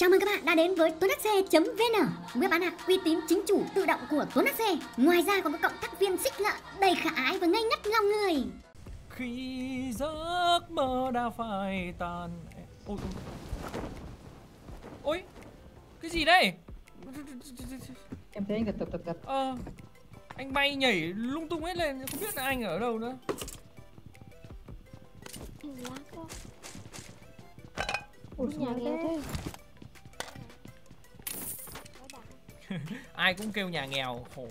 Chào mừng các bạn đã đến với tuấn xe.vn Web bán hàng uy tín chính chủ tự động của Tuấn xe. Ngoài ra còn có cộng tác viên xích lợi đầy khả ái và ngây ngất lòng người. Khi giấc mơ đã phai tàn Ôi, ôi. ôi Cái gì đây? Em thấy anh gật tập tập tập. Ờ Anh bay nhảy lung tung hết lên Không biết là anh ở đâu nữa. Lá quá Ủa nhà nghèo thế Ai cũng kêu nhà nghèo khổ.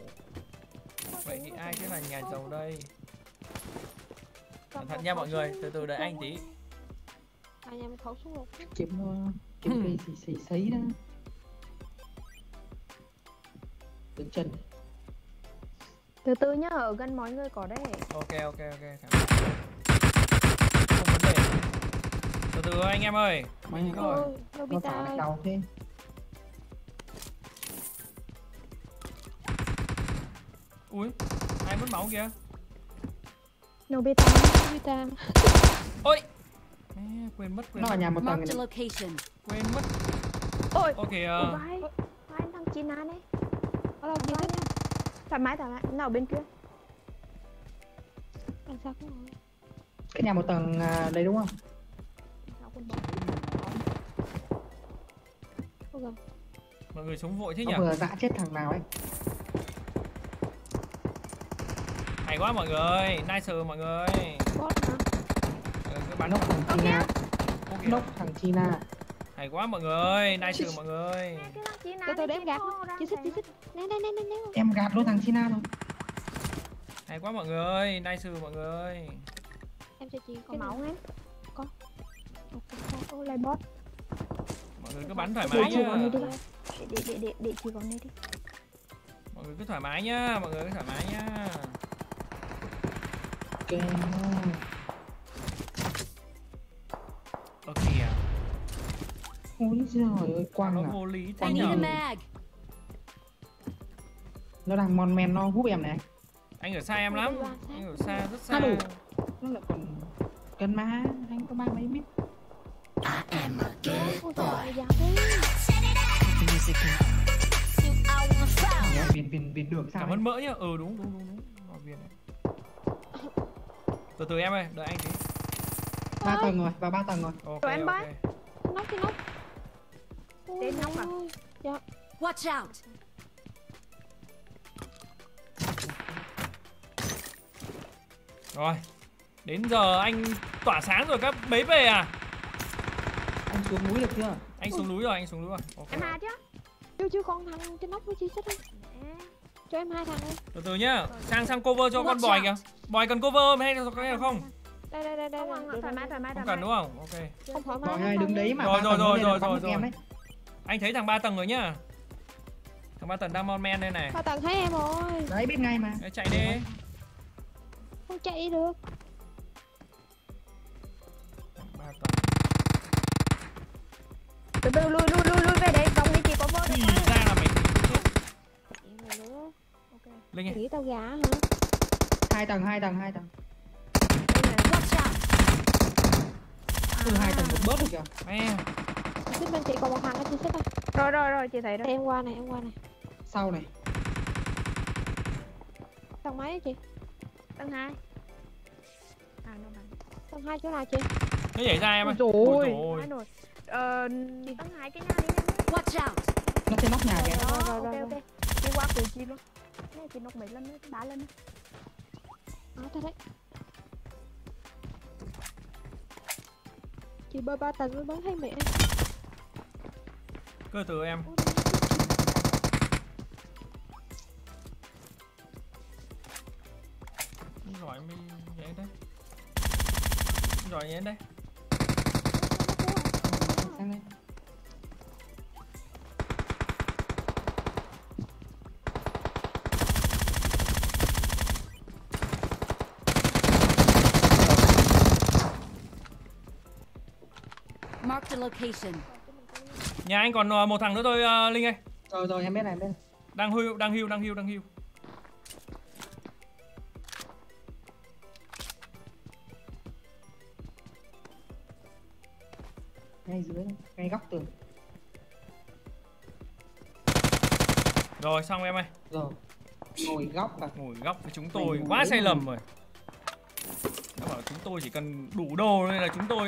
Vậy thì ai sẽ là nhà giàu đây? Cẩn thận nha mọi người Từ từ đợi anh tí. À nhà một khẩu súng lục Kiếm uh, kiếm cây xì xì sấy đó. Đứng chân. Từ từ nhá, ở gần mọi người có đấy. Ok ok ok cảm ơn. Không vấn đề. Từ từ anh em ơi. Mấy anh Rồi. Ôi, Nó Nobita phá lại ơi. đầu thế Ui Ai mất máu kìa? Nobita Nobita Ôi! Ê, Quên mất quên Nó mất. ở nhà một tầng. Quên mất. Ôi! Ok ờ. Vai Vai anh thằng Chín An ấy. Ở đâu chị thích Thoải mái thoải mái, nào bên kia. Đằng sau cũng rồi Cái nhà một tầng à, đây đúng không? Mọi người sống vội thế nhỉ? Nó vừa dã chết thằng nào ấy Hay quá mọi người. Nice mọi người. Bot hả? Cứ bắn. Nốc thằng China. Nốc thằng China. Hay quá mọi người. Nice mọi người. Từ từ để em gạt Chị xích chị xích. Nè nè nè nè nè Em gạt luôn thằng China rồi Hay quá mọi người. Nice mọi người. Em cho chị có máu nghe Có. Ok, Ô lại bot. Mọi người cứ bắn thoải mái nhá. Để để để để để chị vào đây đi. Mọi người cứ thoải mái nhá. Mọi người cứ thoải mái nhá Ok. Ơ kìa Ôi giời ơi quang Nó à? vô lý I thế mag. Nó đang mon men nó hút em này. Anh ở xa em lắm. Anh ở xa rất xa. Đủ. Nó lại còn Cần má. Anh có ba mấy mét? Ôi trời ơi, giá thế. Nhá, Viền viền viền đường sao Cảm ơn mỡ nhá. Ừ đúng đúng đúng đúng. Viên này Từ từ em ơi Đợi anh tí Ba tầng rồi Vào ba tầng rồi Ok Rồi em ok. Nóc thì nóc Đến nóc à? Dạ Watch out. Rồi Đến giờ anh tỏa sáng rồi các bấy về à Anh xuống núi được chưa? Anh xuống núi rồi anh xuống núi rồi Ok. Em hai chứ Chưa chưa con thằng trên nóc với chị xích đi Cho em hai thằng đi Từ từ nhá Sang sang cover cho con Watch bòi out. kìa Bòi cần cover không? Hay là không? Đây đây đây đây đây, thoải mái thoải mái Không thoải cần đúng mái. không? Ok. Không thoải mái Mọi người đứng đấy mà Rồi, rồi, rồi, rồi, rồi, rồi. đấy Anh thấy thằng ba tầng rồi nhá. Thằng ba tầng đang mon men đây này. Ba tầng thấy em rồi. Đấy biết ngay mà. Ê, Chạy đi. Không? Chạy được. Ba tầng. Từ từ lui lui lui lui về đây. Vòng đi chị có vô Thì ra là mày. Ok Linh ơi. Nghĩ tao gà hả? Hai tầng hai tầng hai tầng. Watch out. Từ hai tầng một bớt được kìa. Mẹ. Xích bên chị còn một thằng á chị xích ơi Rồi rồi rồi chị thấy rồi. Em qua này em qua này. Sau này. Tầng mấy chị? Tầng 2 À nó bắn Tầng 2 chỗ nào chị? Nó nhảy ra em ơi. Ôi. rồi Ờ... Tầng 2 cái nhà đi Watch out. Nó trên nóc nhà kìa. Rồi rồi rồi ok. Đi qua cùng chị luôn Nè chị nóc mấy lần nữa, ba lần nữa? À thật đấy. Chị bơi ba tầng mới bắn thấy mẹ Cơ từ em. Giỏi mi nhảy đây. Giỏi nhảy đây. Sang đây Nhà anh còn ờ, một thằng nữa thôi ờ, Linh ơi. Rồi rồi em biết này em biết này. Đang hưu đang hưu đang hưu đang hưu. Ngay dưới ngay góc tường. Rồi xong em ơi. Rồi ngồi góc à. Ngồi góc với chúng tôi. Quá sai lầm rồi. Các bảo chúng tôi chỉ cần đủ đồ nên là chúng tôi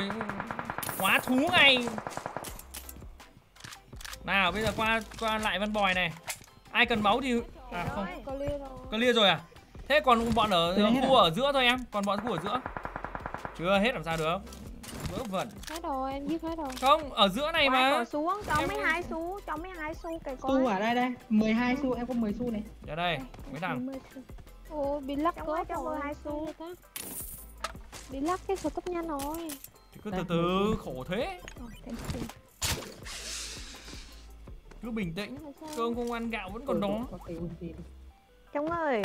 Quá thú ngay Nào bây giờ qua qua lại văn bòi này Ai cần máu thì À không Có lia rồi. Clear rồi à? Thế còn bọn ở khu à? ở giữa thôi em, còn bọn khu ở giữa. Chưa hết làm sao được. Vớ vẩn. Hết rồi, em giết hết rồi. Không, ở giữa này Quay mà. xuống cho Em- mấy hai xu cho mấy hai xu cây xu coi à đây đây 12 xu em có 10 xu này Ra đây, mấy thằng. Ôi, bị lắc cốt cho rồi. vừa hai xu. Bị lắc cái stop nhanh rồi. Thì cứ từ từ, khổ thế. Cứ bình tĩnh. Là? Cơm không ăn gạo vẫn còn đó. ulti đi. Trong ơi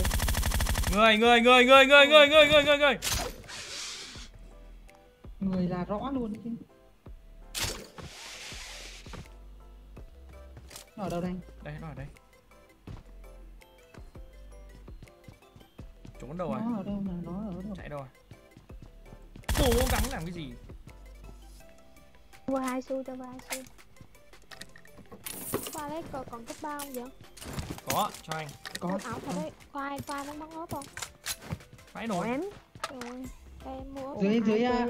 Người, người, người, người, người, người, người, người, người, người. người là rõ luôn chứ Nó ở đâu đây Đây, nó ở đây. Trốn đâu rồi? nó ở đâu mà nó ở đâu Chạy đâu rồi? Cố gắng làm cái gì? Vừa hai xu cho hai xu Qua đấy còn, còn cấp 3 không vậy? Có, cho anh. có Áo thật đấy. Khoai, khoai nó bắn ớt không? Phải nổi. em Rồi. Đây em mua. Dưới- dưới, à,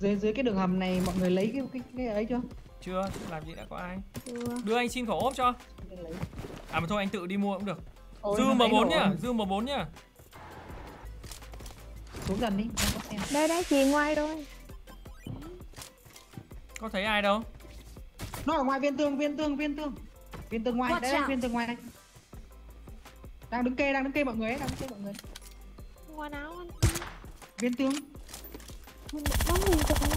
dưới dưới cái đường hầm này mọi người lấy cái cái, cái ấy chưa Chưa, làm gì đã có ai. Chưa. Đưa anh xin khẩu ốp cho. À mà thôi anh tự đi mua cũng được. Ôi, Dư M4 rồi. nhá, dư M4 nhá. xuống dần đi em có xem đây đây chị ngoài rồi Có thấy ai đâu? nó ở ngoài viên tường viên tường viên tường viên tường ngoài Watch out. viên tường ngoài đây đang đứng kê đang đứng kê mọi người ấy đang đứng kê mọi người Qua áo anh. viên tường Mình liền cho nó.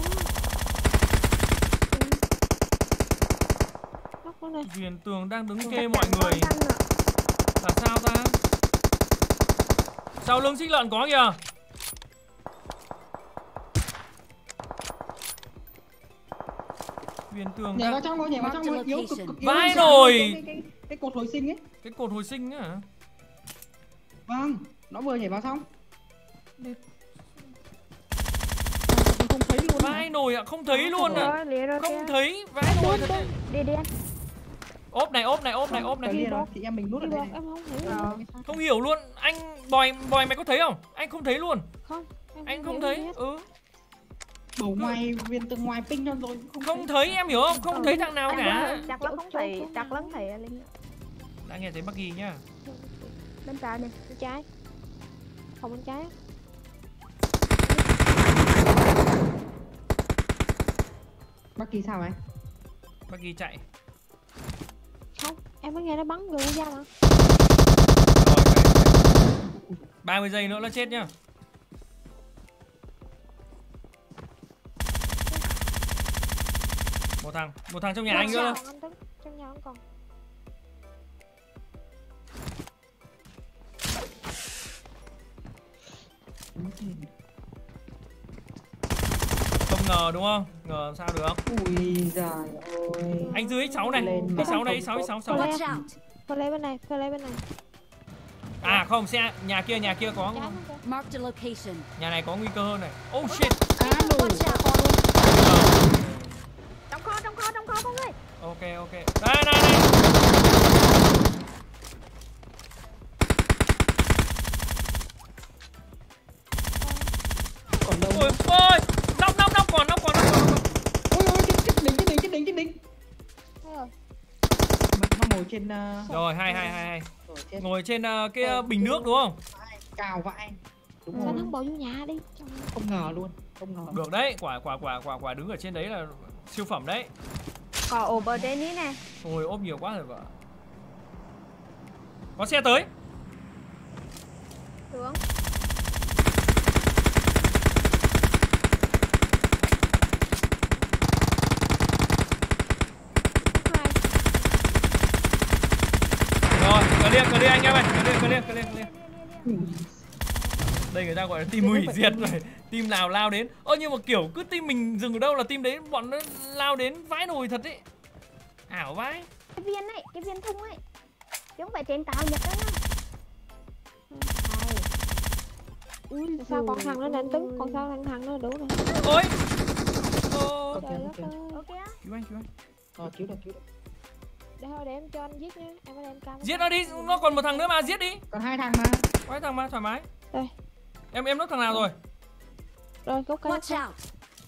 Này. Viền tường đang đứng kê mọi người là sao ta? Sau lưng xích lợn có kìa. Viền tường nhảy vào trong thôi nhảy vào trong thôi yếu cực cực yếu Vãi nồi. cái, cái, cái, cột hồi sinh ấy cái cột hồi sinh á. vâng nó vừa nhảy vào xong Đi. Tôi không thấy luôn Vãi nồi ạ, không thấy luôn à. rồi lìa rồi Không thấy, vãi nồi thật đấy. đi đi anh Ốp này, ốp này, ốp này, ốp này. lia đó chị em mình nút ở Đi đây em không hiểu. Ờ. Không hiểu luôn. Anh bòi bòi mày có thấy không? Anh không thấy luôn. Không. Anh không thấy. Ừ. bầu ngoài viên tường ngoài ping cho rồi không, Không thấy em hiểu không? Không thấy thằng nào Anh cả. chắc lắm không thầy chắc lắm thầy à, linh Đã nghe thấy Buggy nhá. bên trái đi Bên trái. Phòng bên trái. bác kỳ sao ấy Buggy chạy. Không. Em mới nghe nó bắn người ra mà. Rồi, chạy. 30 giây nữa là chết nhá. Thằng, một thằng trong nhà anh nữa. Trong nhà vẫn còn. Không ngờ đúng không? Ngờ làm sao được. ui giời ơi Anh dưới X6 này. X6 mà này, không X6, có- X6, X6. Watch out! Phải lấy bên này. Phải lấy bên này. À không, xe nhà kia, nhà kia có nhà này có nguy cơ hơn này. Oh shit. á lù Watch out! trong kho trong kho trong kho con ơi Ok ok. Đây đây đây. còn đâu Ôi ôi. Nóc nóc nóc còn nóc còn nóc còn. ôi ôi chết chết đỉnh chết đỉnh chết đỉnh chết đỉnh nó ngồi trên uh, Rồi, hay hay hay hay. ngồi trên Ngồi trên ờ, cái ờ, bình nước đúng không? cào vãi đúng Sao rồi thắng bộ vô nhà đi. Không ngờ luôn không ngờ Được đấy, quả quả quả quả quả đứng ở trên đấy là siêu phẩm đấy. Cỏ ốp ở đây nữa nè. Ôi ốp nhiều quá rồi vợ. Có xe tới. Xuống. Rồi, cờ liên, cờ liên anh em ơi. Cờ liên, cờ liên, cờ liên Đây người ta gọi là team hủy diệt rồi Team nào lao đến. Ơ nhưng mà kiểu cứ team mình dừng ở đâu là team đấy bọn nó lao đến vãi nồi thật ấy. Ảo vãi. cái viên ấy cái viên thung ấy chứ không phải trên tàu nhật đó nha Ui, Sao còn dồi thằng nó đánh Tuấn. ôi. Còn sao thằng thằng nó đủ rồi. Ôi. Ô, Ok, Trời ok. đất ơi. ok á cứu anh cứu anh. Ờ, cứu được cứu được để thôi để em cho anh giết nhá em ở đây em cam giết nó đi nó còn một thằng nữa mà giết đi còn hai thằng mà quái thằng mà thoải mái Đây. em em nốt thằng nào rồi rồi Watch out!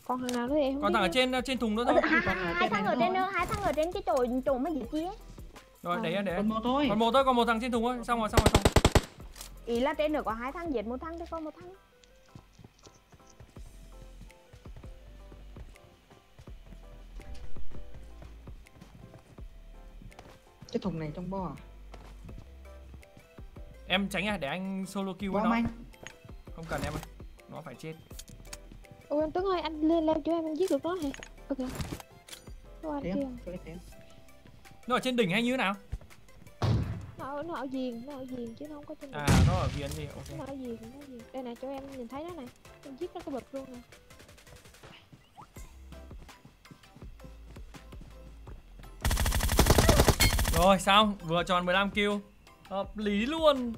còn thằng nào nữa em còn thằng ở trên trên thùng nữa Ờ, thôi hai, còn ở hai thằng ở trên nữa hai thằng ở trên cái chỗ chỗ mà gì kia. Rồi để em để em. Còn một thôi. Còn một thôi còn một thằng trên thùng thôi. Xong rồi xong rồi xong ý là trên nữa có hai thằng giết một thằng thì có một thằng. Cái thùng này trong bo à? em tránh à để anh solo kill với nó. anh. Không cần em ơi nó phải chết ôi anh Tuấn ơi anh lên leo chỗ em anh giết được nó hả? Ok. Đâu anh kia nó ở trên đỉnh hay như thế nào? Nó ở nó ở giềng nó ở giềng chứ nó không có trên à đỉnh. nó ở viền gì ok. Nó ở giềng nó ở giềng. Đây nè chỗ em nhìn thấy nó nè. Em giết nó có bật luôn nè. Rồi xong. Vừa tròn 15 kill. Hợp lý luôn